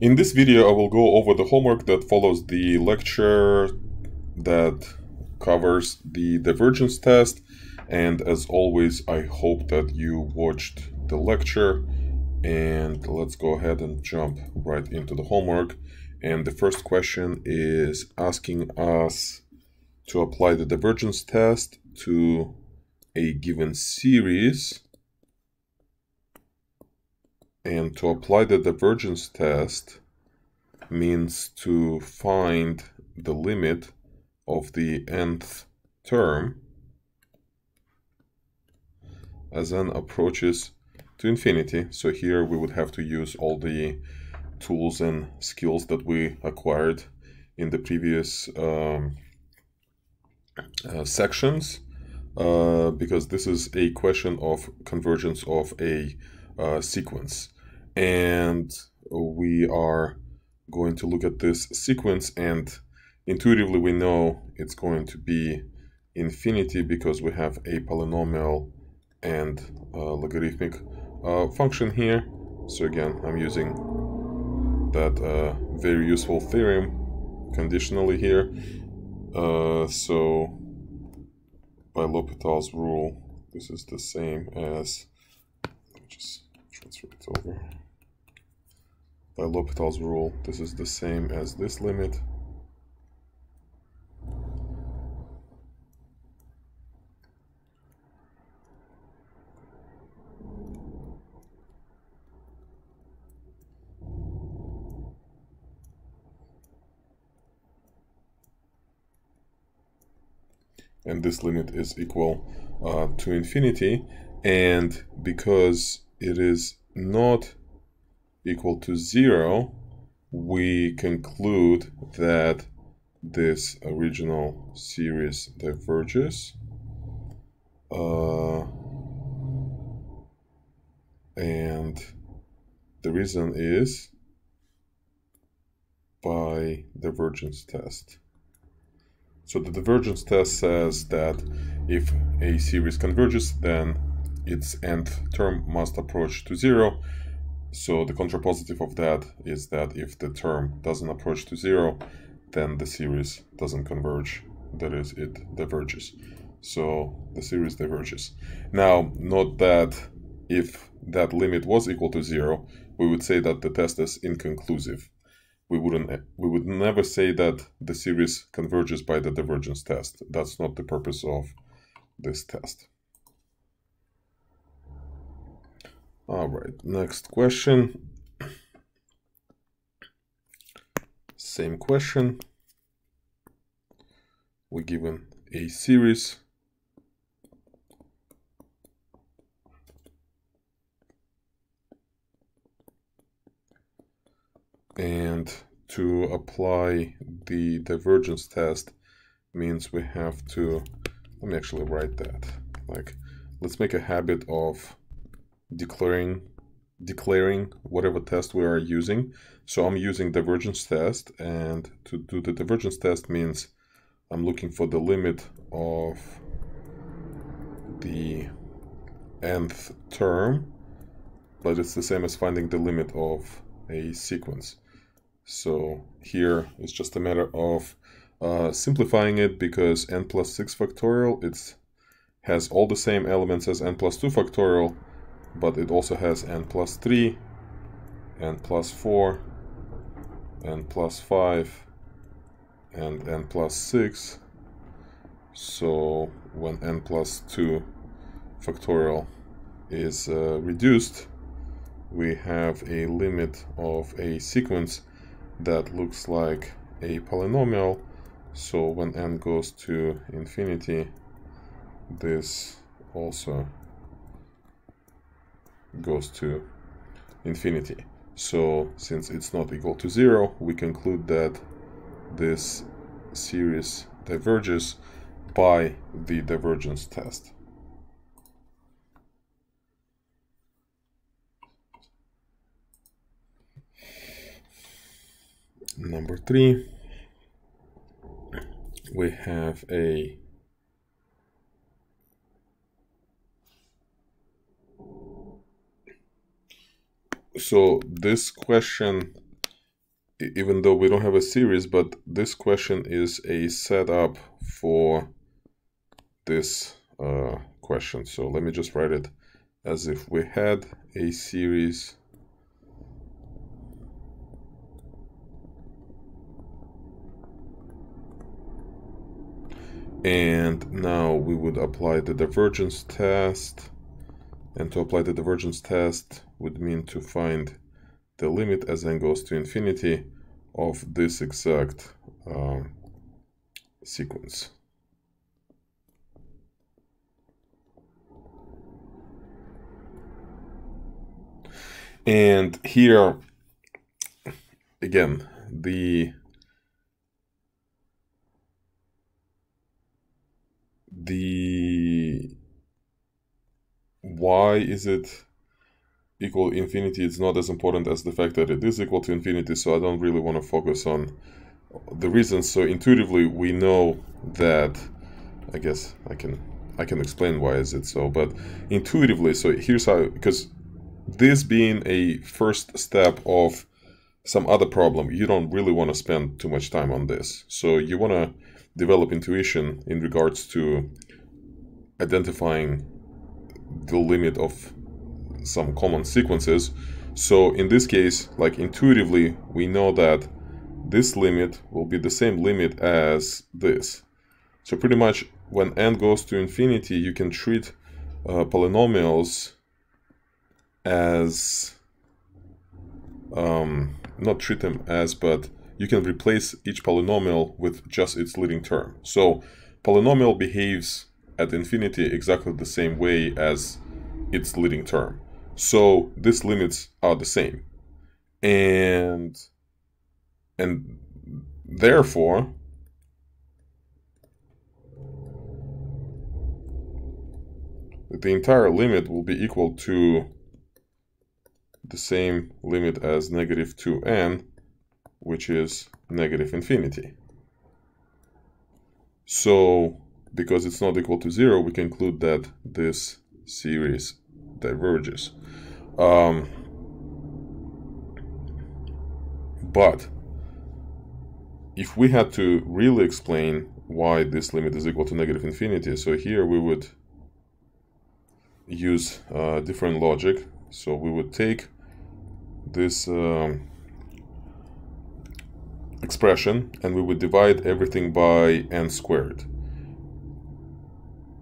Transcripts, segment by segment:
In this video I will go over the homework that follows the lecture that covers the divergence test. And as always I hope that you watched the lecture. And let's go ahead and jump right into the homework. And the first question is asking us to apply the divergence test to a given series and to apply the divergence test means to find the limit of the nth term as n approaches to infinity. So here we would have to use all the tools and skills that we acquired in the previous um, uh, sections uh, because this is a question of convergence of a uh, sequence and we are going to look at this sequence and intuitively we know it's going to be infinity because we have a polynomial and logarithmic uh, function here. So again I'm using that uh, very useful theorem conditionally here. Uh, so by L'Hopital's rule this is the same as let me just transfer it over by L'Hopital's rule, this is the same as this limit. and this limit is equal uh, to infinity and because it is not equal to zero, we conclude that this original series diverges. Uh, and the reason is by divergence test. So the divergence test says that if a series converges, then its nth term must approach to zero, so the contrapositive of that is that if the term doesn't approach to zero, then the series doesn't converge. That is, it diverges. So the series diverges. Now, note that if that limit was equal to zero, we would say that the test is inconclusive. We wouldn't we would never say that the series converges by the divergence test. That's not the purpose of this test. All right, next question. Same question. We're given a series. And to apply the divergence test means we have to, let me actually write that. Like, let's make a habit of declaring declaring whatever test we are using. So I'm using divergence test and to do the divergence test means I'm looking for the limit of the nth term, but it's the same as finding the limit of a sequence. So here it's just a matter of uh, simplifying it because n plus 6 factorial it's has all the same elements as n plus 2 factorial but it also has n plus 3, n plus 4, n plus 5, and n plus 6. So when n plus 2 factorial is uh, reduced, we have a limit of a sequence that looks like a polynomial. So when n goes to infinity, this also goes to infinity. So since it's not equal to zero, we conclude that this series diverges by the divergence test. Number three, we have a so this question even though we don't have a series, but this question is a setup for this uh, question. So let me just write it as if we had a series and now we would apply the divergence test and to apply the divergence test would mean to find the limit as n goes to infinity of this exact um, sequence. And here, again, the the why is it equal infinity? It's not as important as the fact that it is equal to infinity so I don't really want to focus on the reasons. So intuitively we know that I guess I can I can explain why is it so but intuitively so here's how because this being a first step of some other problem you don't really want to spend too much time on this. So you want to develop intuition in regards to identifying the limit of some common sequences. So in this case, like intuitively, we know that this limit will be the same limit as this. So pretty much when n goes to infinity, you can treat uh, polynomials as, um, not treat them as, but you can replace each polynomial with just its leading term. So polynomial behaves at infinity exactly the same way as its leading term. So these limits are the same. And and therefore the entire limit will be equal to the same limit as negative 2n, which is negative infinity. So, because it's not equal to 0, we conclude that this series diverges. Um, but if we had to really explain why this limit is equal to negative infinity, so here we would use uh, different logic. So we would take this um, expression and we would divide everything by n squared.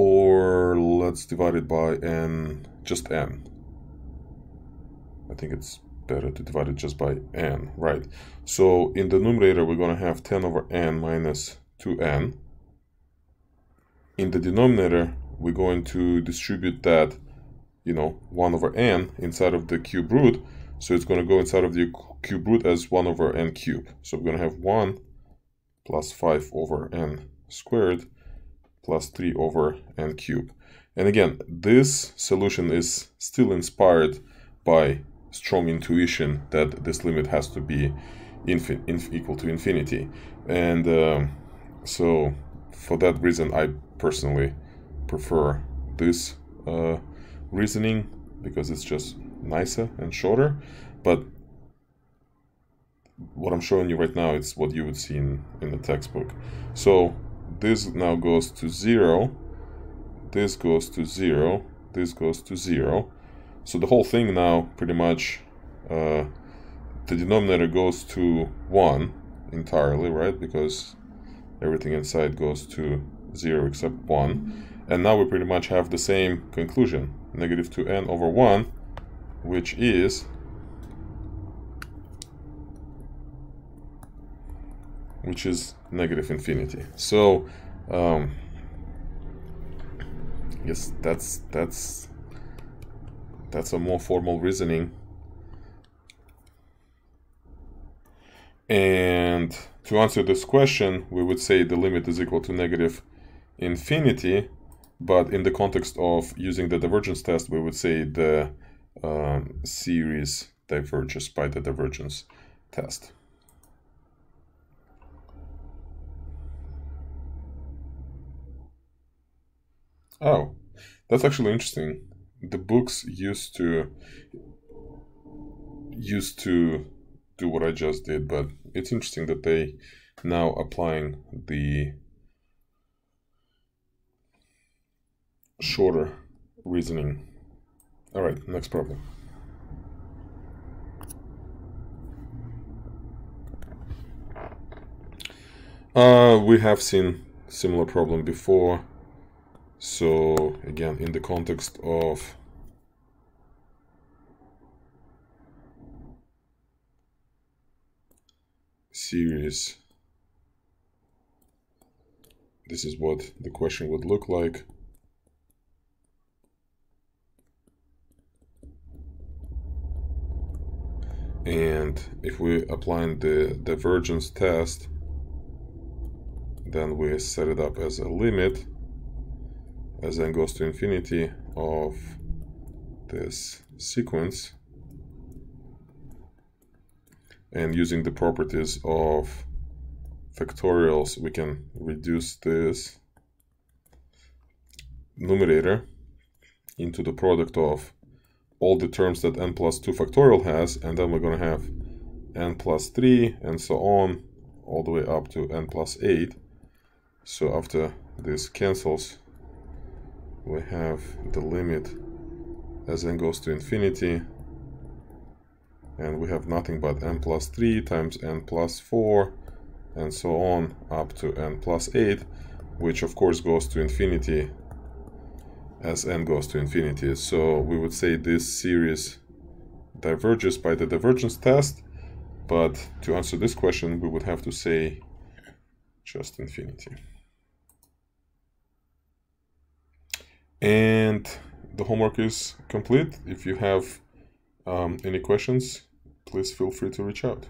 Or let's divide it by n, just n. I think it's better to divide it just by n, right? So in the numerator, we're going to have 10 over n minus 2n. In the denominator, we're going to distribute that, you know, 1 over n inside of the cube root. So it's going to go inside of the cube root as 1 over n cubed. So we're going to have 1 plus 5 over n squared plus 3 over n cubed. And again, this solution is still inspired by strong intuition that this limit has to be equal to infinity. And uh, so for that reason, I personally prefer this uh, reasoning because it's just nicer and shorter. But what I'm showing you right now is what you would see in, in the textbook. So this now goes to zero, this goes to zero, this goes to zero. So the whole thing now pretty much uh, the denominator goes to 1 entirely, right? Because everything inside goes to 0 except 1. And now we pretty much have the same conclusion. Negative 2n over 1, which is which is negative infinity. So um, yes, that's that's that's a more formal reasoning. And to answer this question, we would say the limit is equal to negative infinity, but in the context of using the divergence test, we would say the um, series diverges by the divergence test. Oh, that's actually interesting the books used to used to do what I just did, but it's interesting that they now applying the shorter reasoning. All right, next problem. Uh, we have seen similar problem before. So again, in the context of series, this is what the question would look like. And if we apply the divergence test, then we set it up as a limit as n goes to infinity of this sequence. And using the properties of factorials we can reduce this numerator into the product of all the terms that n plus 2 factorial has and then we're going to have n plus 3 and so on all the way up to n plus 8 so after this cancels, we have the limit as n goes to infinity and we have nothing but n plus 3 times n plus 4 and so on up to n plus 8 which of course goes to infinity as n goes to infinity. So we would say this series diverges by the divergence test but to answer this question we would have to say just infinity And the homework is complete. If you have um, any questions, please feel free to reach out.